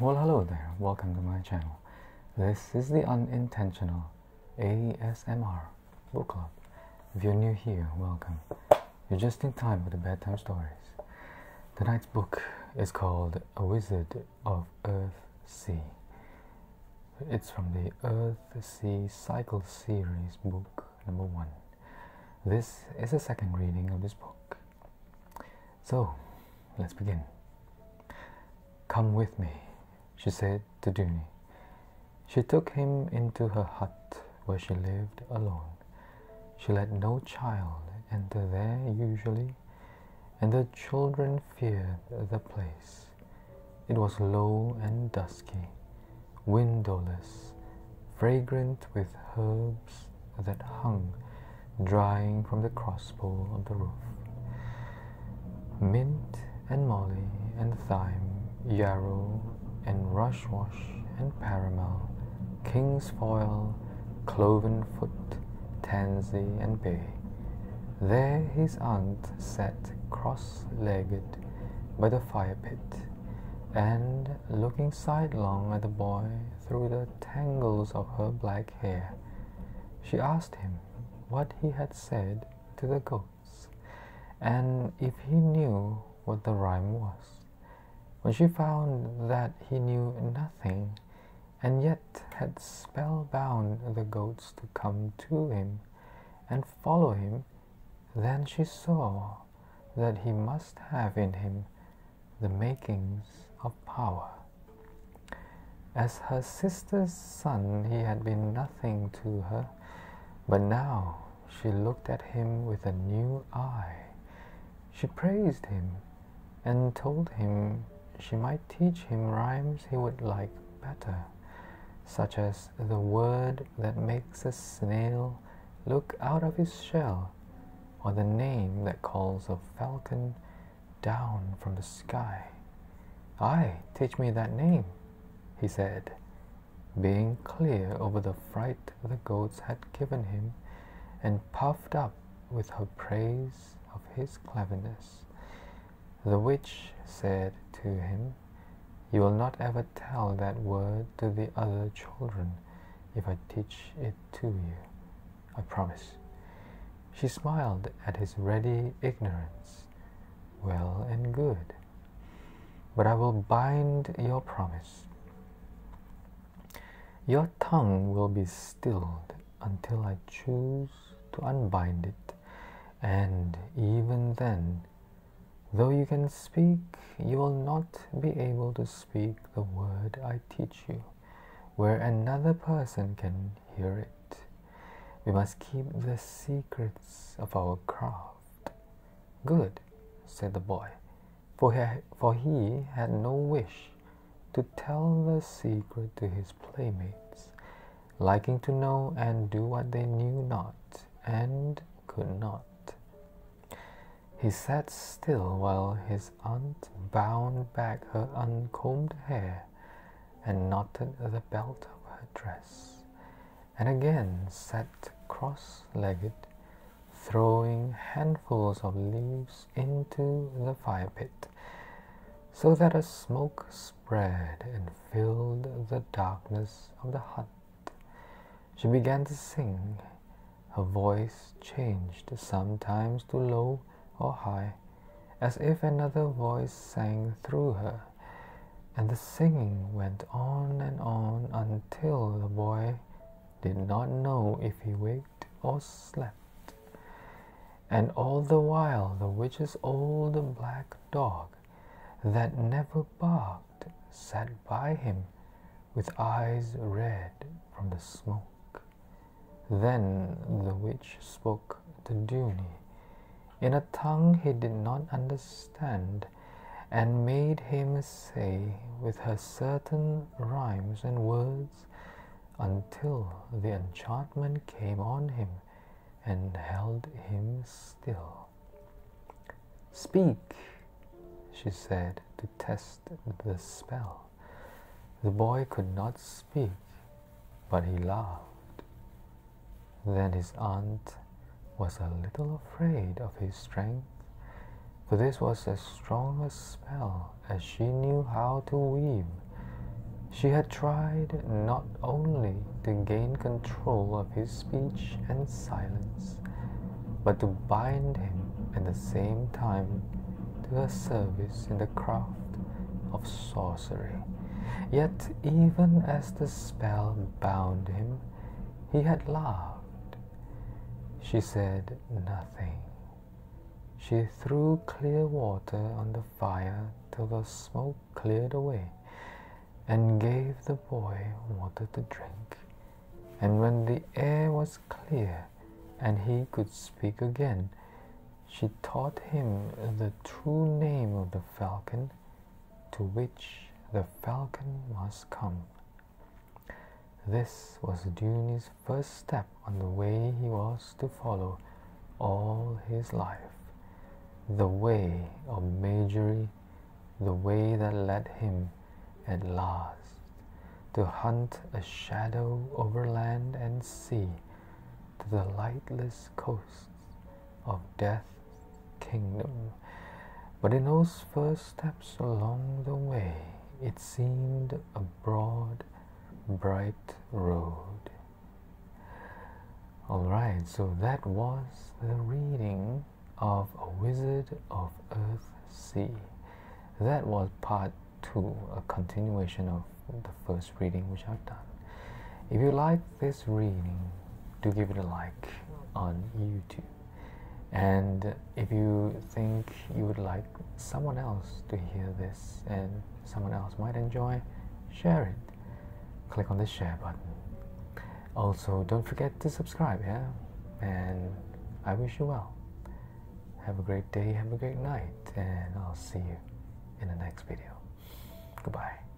Well, hello there. Welcome to my channel. This is the Unintentional ASMR Book Club. If you're new here, welcome. You're just in time for the bedtime stories. Tonight's book is called A Wizard of Earth Sea. It's from the Earthsea Cycle Series, book number one. This is the second reading of this book. So, let's begin. Come with me, she said to Duny. She took him into her hut where she lived alone. She let no child enter there usually, and the children feared the place. It was low and dusky, windowless, fragrant with herbs that hung drying from the crosspole of the roof. Mint and moly and thyme, yarrow and rushwash and paramal, king's foil, cloven foot, tansy and bay. There his aunt sat cross-legged by the fire pit, and looking sidelong at the boy through the tangles of her black hair, she asked him what he had said to the goats, and if he knew what the rhyme was. When she found that he knew nothing, and yet had spellbound the goats to come to him and follow him, then she saw that he must have in him the makings of power. As her sister's son, he had been nothing to her, but now she looked at him with a new eye. She praised him and told him she might teach him rhymes he would like better, such as the word that makes a snail look out of his shell, or the name that calls a falcon down from the sky. Aye, teach me that name, he said, being clear over the fright the goats had given him, and puffed up with her praise of his cleverness. The witch said to him, You will not ever tell that word to the other children if I teach it to you. I promise. She smiled at his ready ignorance. Well and good. But I will bind your promise. Your tongue will be stilled until I choose to unbind it, and even then, though you can speak, you will not be able to speak the word I teach you, where another person can hear it. We must keep the secrets of our craft. Good, said the boy, for he, for he had no wish to tell the secret to his playmates, liking to know and do what they knew not and could not. He sat still while his aunt bound back her uncombed hair and knotted the belt of her dress, and again sat cross-legged, throwing handfuls of leaves into the fire pit, so that a smoke spread and filled the darkness of the hut. She began to sing. Her voice changed sometimes to low or high, as if another voice sang through her, and the singing went on and on until the boy did not know if he waked or slept. And all the while the witch's old black dog, that never barked, sat by him with eyes red from the smoke. Then the witch spoke to Duny in a tongue he did not understand, and made him say with her certain rhymes and words until the enchantment came on him and held him still. Speak, she said to test the spell. The boy could not speak, but he laughed. Then his aunt was a little afraid of his strength, for this was as strong a spell as she knew how to weave. She had tried not only to gain control of his speech and silence, but to bind him at the same time to her service in the craft of sorcery. Yet, even as the spell bound him, he had laughed. She said nothing. She threw clear water on the fire till the smoke cleared away, and gave the boy water to drink. And when the air was clear and he could speak again, she taught him the true name of the falcon to which the falcon must come. This was Duny's first step on the way he was to follow all his life. The way of magery, the way that led him at last to hunt a shadow over land and sea to the lightless coasts of Death's kingdom. But in those first steps along the way, it seemed a broad, bright road. Alright, so that was the reading of A Wizard of Earth Sea. That was part two, a continuation of the first reading which I've done. If you like this reading, do give it a like on YouTube. And if you think you would like someone else to hear this and someone else might enjoy, share it. Click on the share button. Also, don't forget to subscribe, yeah? And I wish you well. Have a great day, have a great night, and I'll see you in the next video. Goodbye.